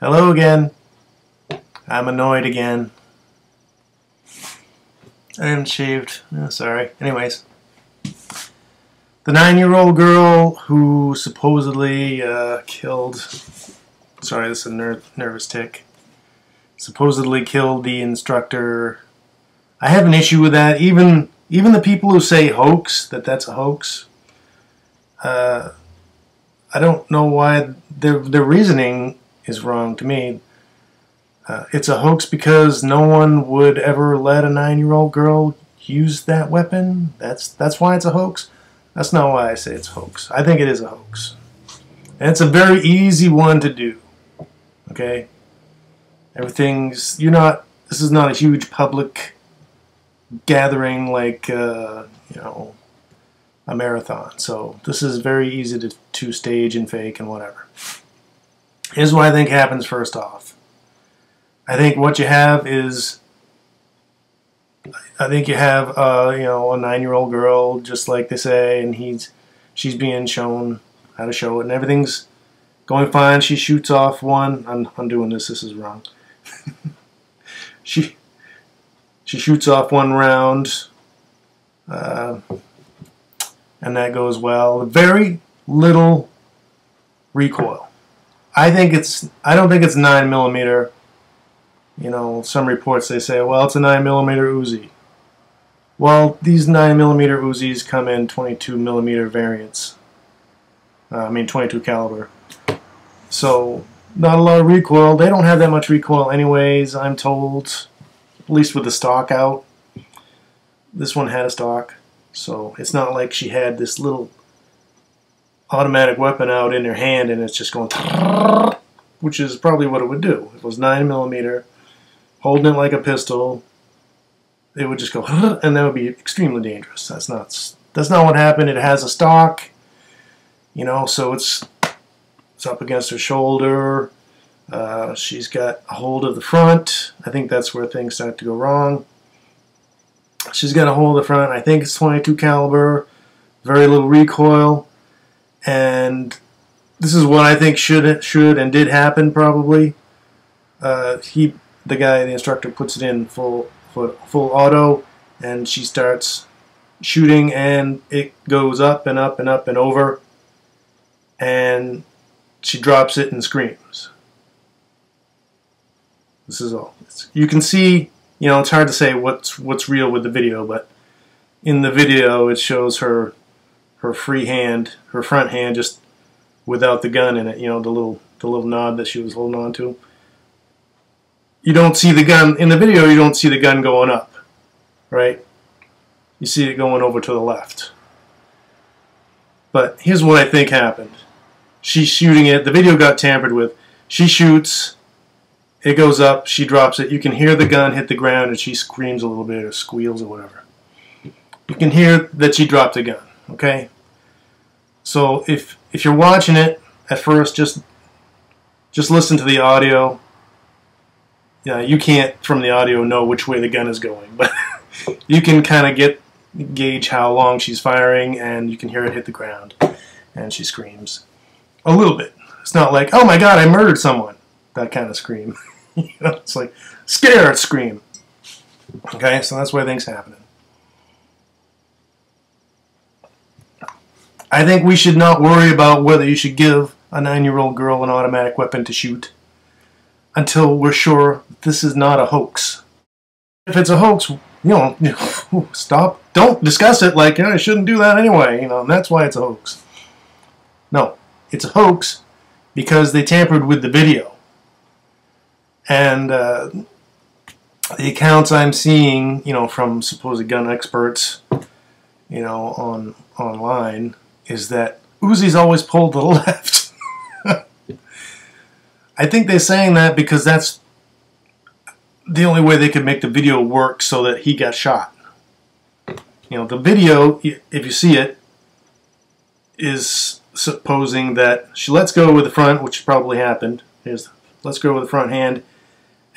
Hello again. I'm annoyed again. I haven't shaved. Oh, sorry. Anyways. The nine-year-old girl who supposedly uh, killed... Sorry, this is a ner nervous tick. Supposedly killed the instructor. I have an issue with that. Even even the people who say hoax, that that's a hoax, uh, I don't know why their, their reasoning is wrong to me. Uh, it's a hoax because no one would ever let a nine-year-old girl use that weapon. That's that's why it's a hoax. That's not why I say it's a hoax. I think it is a hoax. And it's a very easy one to do. Okay? Everything's... You're not... This is not a huge public gathering like, uh, you know, a marathon. So this is very easy to, to stage and fake and whatever. Here's what I think happens first off. I think what you have is, I think you have, uh, you know, a nine-year-old girl, just like they say, and he's, she's being shown how to show it, and everything's going fine. She shoots off one. I'm, I'm doing this. This is wrong. she, she shoots off one round. Uh, and that goes well. Very little recoil. I think it's. I don't think it's nine millimeter. You know, some reports they say, well, it's a nine millimeter Uzi. Well, these nine millimeter Uzis come in 22 millimeter variants. Uh, I mean, 22 caliber. So not a lot of recoil. They don't have that much recoil, anyways. I'm told, at least with the stock out. This one had a stock. So it's not like she had this little automatic weapon out in her hand and it's just going, which is probably what it would do. If it was 9 millimeter, holding it like a pistol, it would just go, and that would be extremely dangerous. That's not that's not what happened. It has a stock, you know, so it's it's up against her shoulder. Uh, she's got a hold of the front. I think that's where things start to go wrong. She's got a hold of the front. I think it's 22 caliber, very little recoil, and this is what I think should should and did happen probably. Uh, he, the guy, the instructor, puts it in full full, full auto, and she starts shooting, and it goes up and up and up and over, and she drops it and screams. This is all. It's, you can see you know, it's hard to say what's what's real with the video, but in the video it shows her her free hand, her front hand, just without the gun in it. You know, the little the little knob that she was holding on to. You don't see the gun in the video. You don't see the gun going up, right? You see it going over to the left. But here's what I think happened. She's shooting it. The video got tampered with. She shoots it goes up, she drops it. You can hear the gun hit the ground and she screams a little bit or squeals or whatever. You can hear that she dropped a gun, okay? So if if you're watching it at first just just listen to the audio. Yeah, you can't from the audio know which way the gun is going, but you can kind of get gauge how long she's firing and you can hear it hit the ground and she screams a little bit. It's not like, "Oh my god, I murdered someone." that kind of scream. you know, it's like scared scream. Okay, so that's why things happening. I think we should not worry about whether you should give a nine-year-old girl an automatic weapon to shoot until we're sure this is not a hoax. If it's a hoax, you know, stop. Don't discuss it like, I shouldn't do that anyway, you know, and that's why it's a hoax. No, it's a hoax because they tampered with the video. And uh, the accounts I'm seeing, you know, from supposed gun experts, you know, on online, is that Uzi's always pulled to the left. I think they're saying that because that's the only way they could make the video work so that he got shot. You know, the video, if you see it, is supposing that she lets go with the front, which probably happened. Here's let's go with the front hand,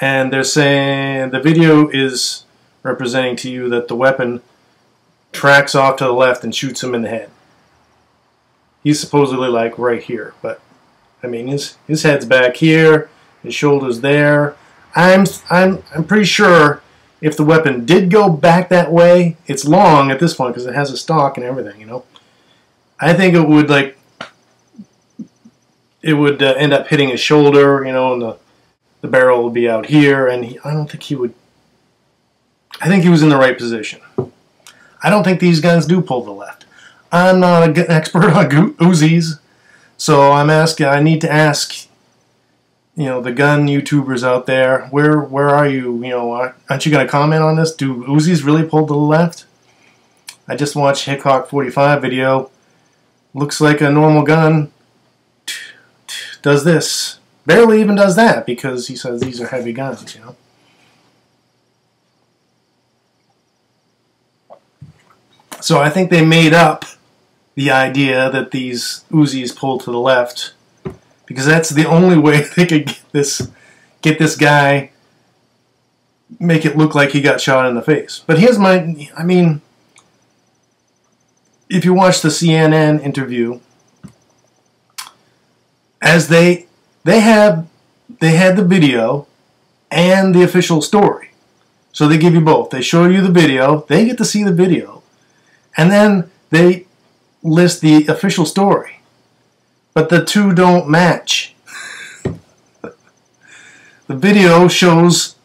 and they're saying the video is representing to you that the weapon tracks off to the left and shoots him in the head. He's supposedly like right here, but I mean his his head's back here, His shoulder's there. I'm I'm I'm pretty sure if the weapon did go back that way, it's long at this point because it has a stock and everything, you know. I think it would like it would uh, end up hitting his shoulder, you know, and the the barrel would be out here, and he, I don't think he would. I think he was in the right position. I don't think these guns do pull the left. I'm not an expert on Uzis, so I'm asking. I need to ask, you know, the gun YouTubers out there. Where where are you? You know, aren't you going to comment on this? Do Uzis really pull to the left? I just watched Hickok 45 video. Looks like a normal gun. Does this. Barely even does that because he says these are heavy guns, you know. So I think they made up the idea that these Uzis pull to the left because that's the only way they could get this get this guy make it look like he got shot in the face. But here's my I mean if you watch the CNN interview as they they had they had the video and the official story. So they give you both. They show you the video, they get to see the video, and then they list the official story. But the two don't match. the video shows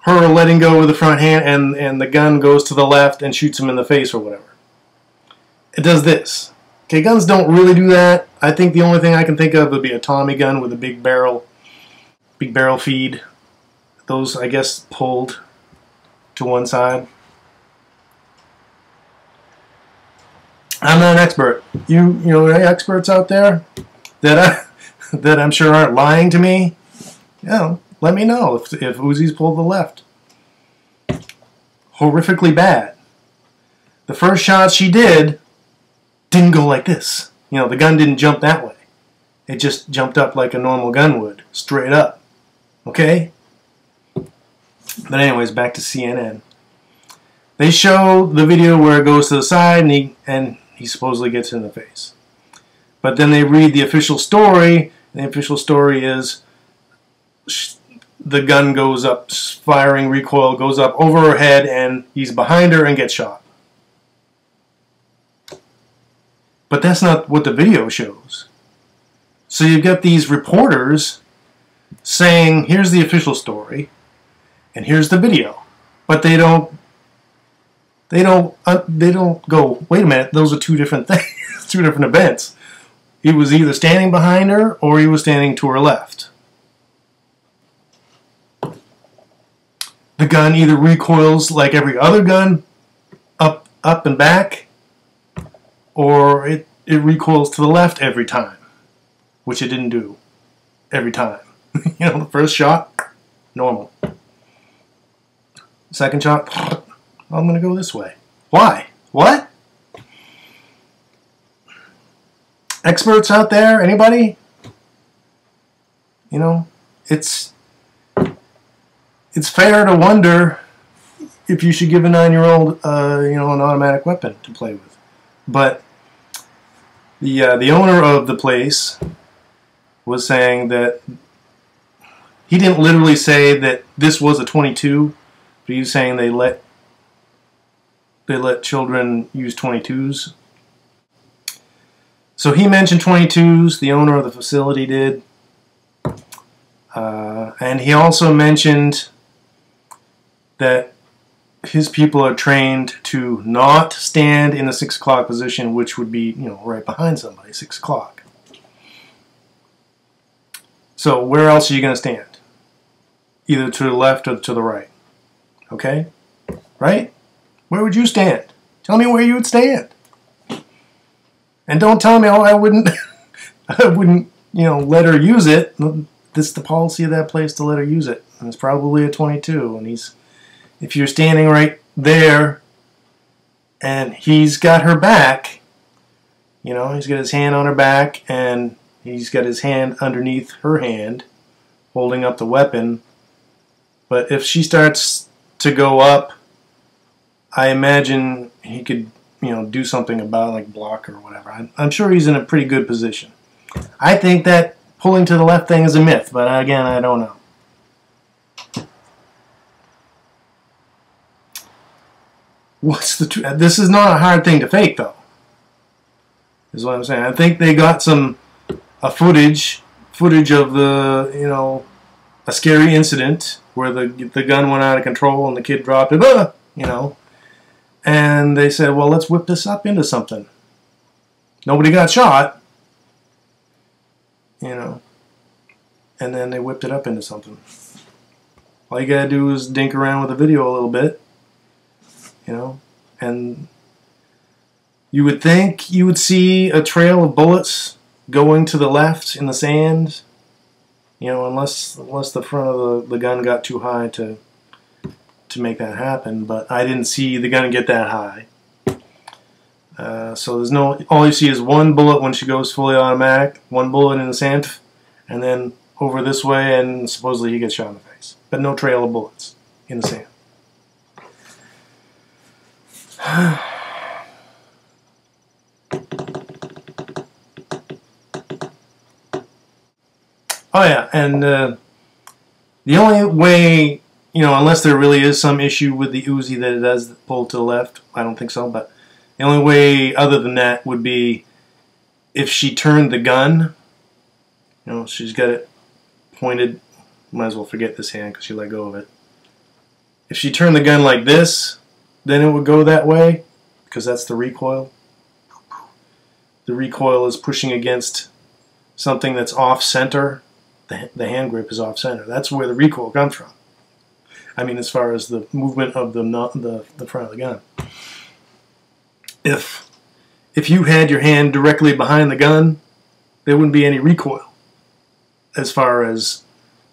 her letting go with the front hand and, and the gun goes to the left and shoots him in the face or whatever. It does this. Okay, guns don't really do that. I think the only thing I can think of would be a Tommy gun with a big barrel, big barrel feed. Those, I guess, pulled to one side. I'm not an expert. You, you know, experts out there that I, that I'm sure aren't lying to me. You know, let me know if if Uzis pulled the left. Horrifically bad. The first shot she did didn't go like this. You know, the gun didn't jump that way. It just jumped up like a normal gun would, straight up. Okay? But anyways, back to CNN. They show the video where it goes to the side and he, and he supposedly gets in the face. But then they read the official story, the official story is the gun goes up, firing recoil goes up over her head, and he's behind her and gets shot. But that's not what the video shows. So you've got these reporters saying, here's the official story, and here's the video. But they don't they don't uh, they don't go, wait a minute, those are two different things, two different events. He was either standing behind her or he was standing to her left. The gun either recoils like every other gun up up and back or it, it recoils to the left every time, which it didn't do every time. you know, the first shot, normal. Second shot, I'm going to go this way. Why? What? Experts out there? Anybody? You know, it's it's fair to wonder if you should give a nine-year-old, uh, you know, an automatic weapon to play with. But the uh, the owner of the place was saying that he didn't literally say that this was a 22, but he was saying they let they let children use 22s. So he mentioned 22s. The owner of the facility did, uh, and he also mentioned that his people are trained to not stand in the six o'clock position, which would be, you know, right behind somebody, six o'clock. So where else are you going to stand? Either to the left or to the right. Okay? Right? Where would you stand? Tell me where you would stand. And don't tell me, oh, I wouldn't, I wouldn't, you know, let her use it. This is the policy of that place to let her use it. And it's probably a 22, and he's if you're standing right there and he's got her back, you know, he's got his hand on her back and he's got his hand underneath her hand holding up the weapon. But if she starts to go up, I imagine he could, you know, do something about like block or whatever. I'm, I'm sure he's in a pretty good position. I think that pulling to the left thing is a myth, but again, I don't know. What's the truth? This is not a hard thing to fake, though. Is what I'm saying. I think they got some a footage footage of the you know a scary incident where the the gun went out of control and the kid dropped it, ah! you know, and they said, well, let's whip this up into something. Nobody got shot, you know, and then they whipped it up into something. All you gotta do is dink around with the video a little bit, you know, and you would think you would see a trail of bullets going to the left in the sand, you know, unless unless the front of the, the gun got too high to to make that happen. But I didn't see the gun get that high. Uh, so there's no, all you see is one bullet when she goes fully automatic, one bullet in the sand, and then over this way, and supposedly he gets shot in the face. But no trail of bullets in the sand. Oh yeah, and uh, the only way, you know, unless there really is some issue with the Uzi that it does pull to the left, I don't think so, but the only way other than that would be if she turned the gun, you know, she's got it pointed, might as well forget this hand because she let go of it. If she turned the gun like this, then it would go that way because that's the recoil. The recoil is pushing against something that's off center the, the hand grip is off center. That's where the recoil comes from. I mean, as far as the movement of the the, the front of the gun. If if you had your hand directly behind the gun, there wouldn't be any recoil as far as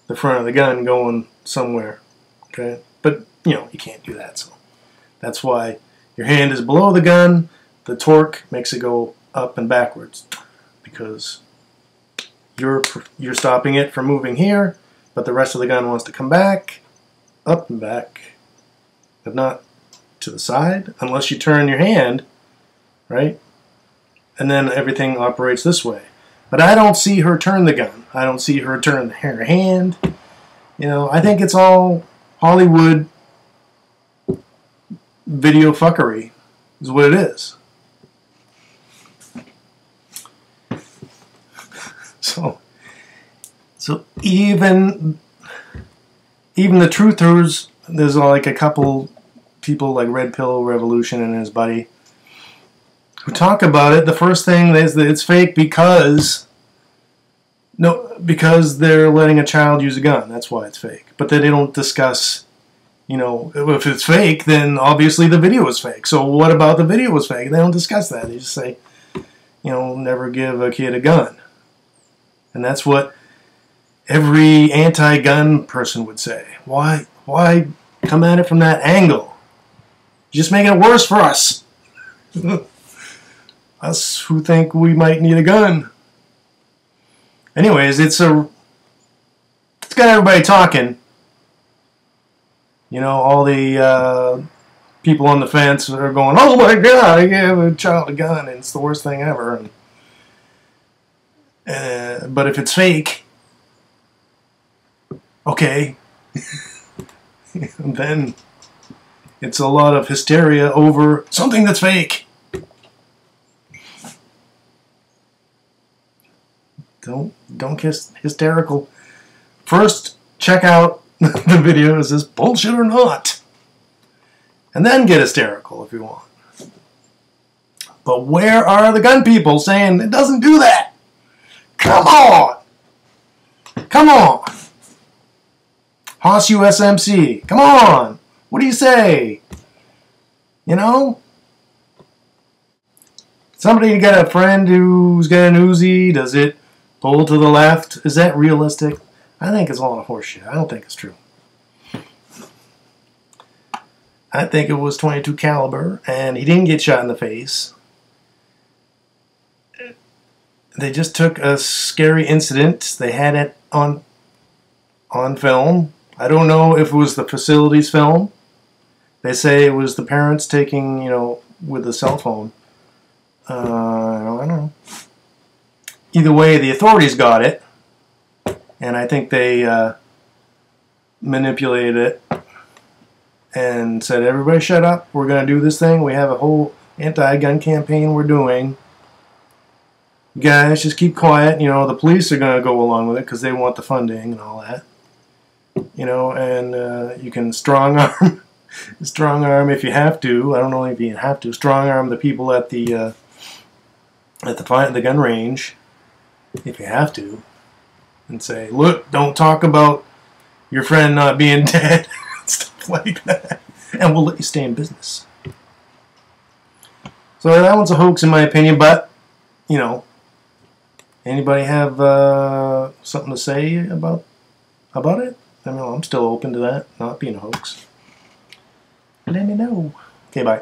the front of the gun going somewhere. Okay, but you know you can't do that, so that's why your hand is below the gun. The torque makes it go up and backwards because you're you're stopping it from moving here, but the rest of the gun wants to come back, up and back, but not to the side, unless you turn your hand, right? And then everything operates this way. But I don't see her turn the gun. I don't see her turn her hand. You know, I think it's all Hollywood video fuckery is what it is. So, so even even the truthers, there's like a couple people like Red Pill Revolution and his buddy who talk about it. The first thing is that it's fake because no, because they're letting a child use a gun. That's why it's fake. But then they don't discuss, you know, if it's fake, then obviously the video is fake. So what about the video was fake? They don't discuss that. They just say, you know, never give a kid a gun. And that's what every anti-gun person would say. Why, why come at it from that angle? You're just making it worse for us. us who think we might need a gun. Anyways, it's a it's got everybody talking. You know, all the uh, people on the fence are going, "Oh my God, I gave a child a gun, and it's the worst thing ever." And uh, but if it's fake, okay, then it's a lot of hysteria over something that's fake. Don't don't get hysterical. First, check out the video. Is this bullshit or not? And then get hysterical if you want. But where are the gun people saying it doesn't do that? Come on! Come on! Hoss USMC, come on! What do you say? You know? Somebody got a friend who's got an Uzi, does it pull to the left? Is that realistic? I think it's all a horseshit. I don't think it's true. I think it was 22 caliber, and he didn't get shot in the face they just took a scary incident. They had it on on film. I don't know if it was the facilities film. They say it was the parents taking, you know, with a cell phone. Uh, I don't know. Either way, the authorities got it. and I think they uh, manipulated it and said, "Everybody, shut up! We're going to do this thing. We have a whole anti-gun campaign we're doing. You guys, just keep quiet. You know, the police are going to go along with it because they want the funding and all that. You know, and uh, you can strong arm." strong arm if you have to. I don't know if you have to strong arm the people at the uh, at the the gun range if you have to, and say, "Look, don't talk about your friend not being dead." Stuff like that, and we'll let you stay in business. So that one's a hoax in my opinion, but you know, anybody have uh, something to say about about it? I mean, I'm still open to that not being a hoax let me know. Okay, bye.